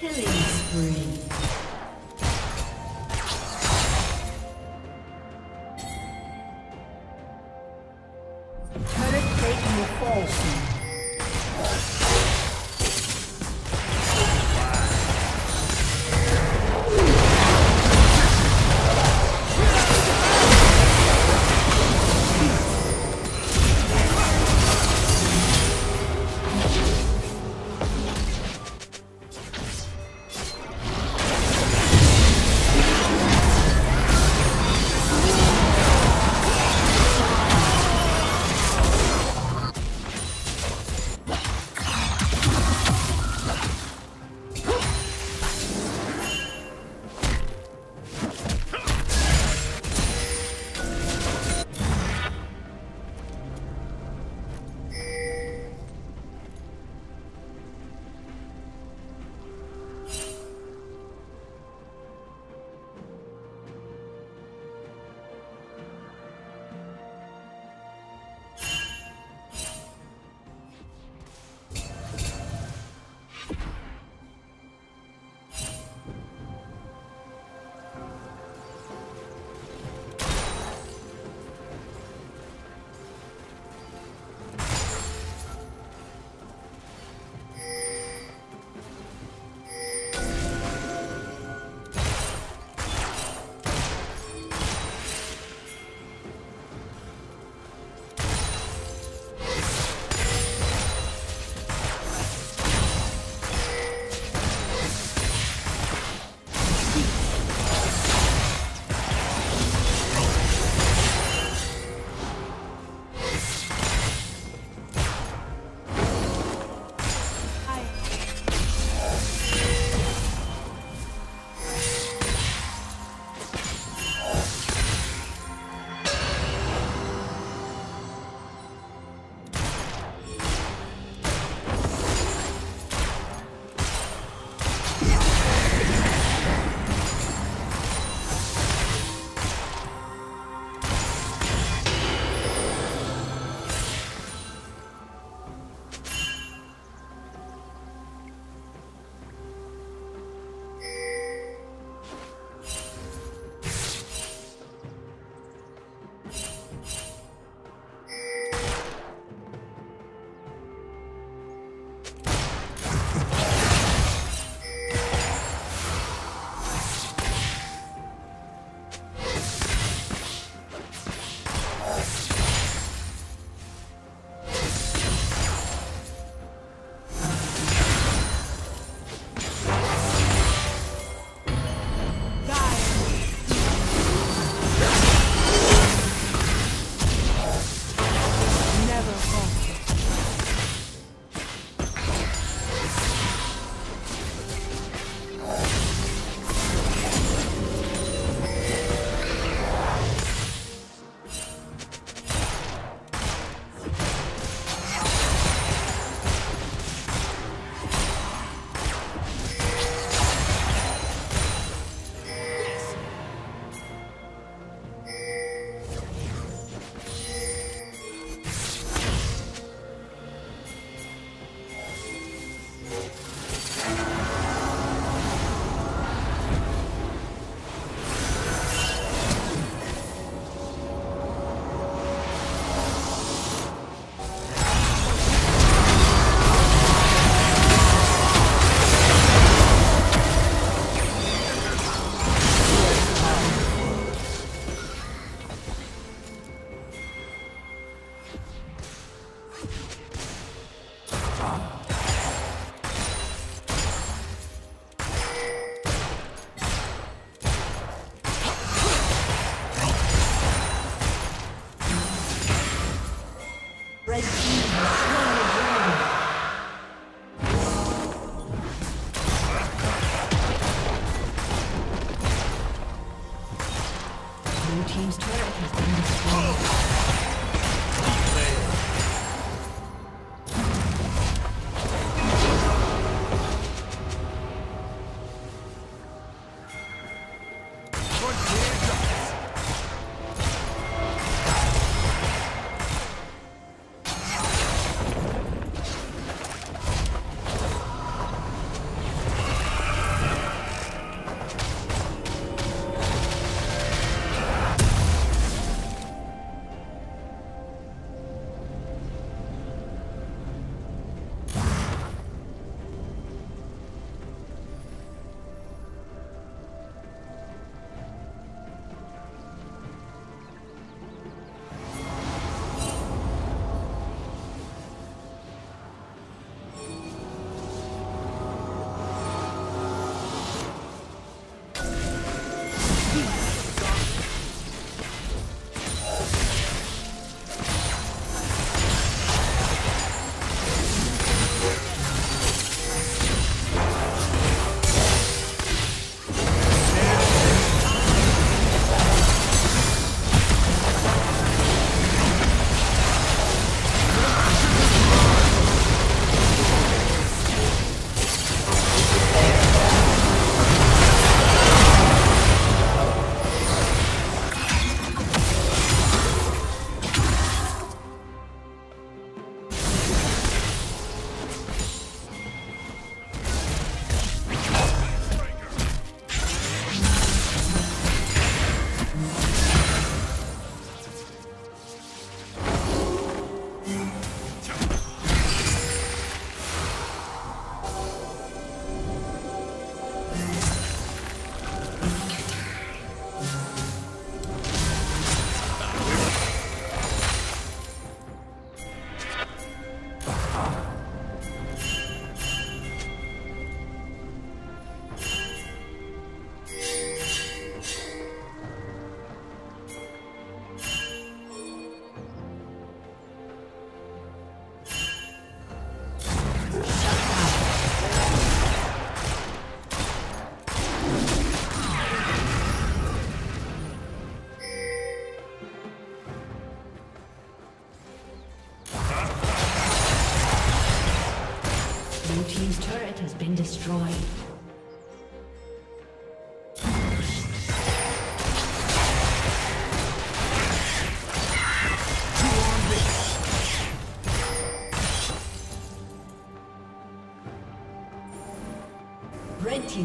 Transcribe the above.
Killing spree.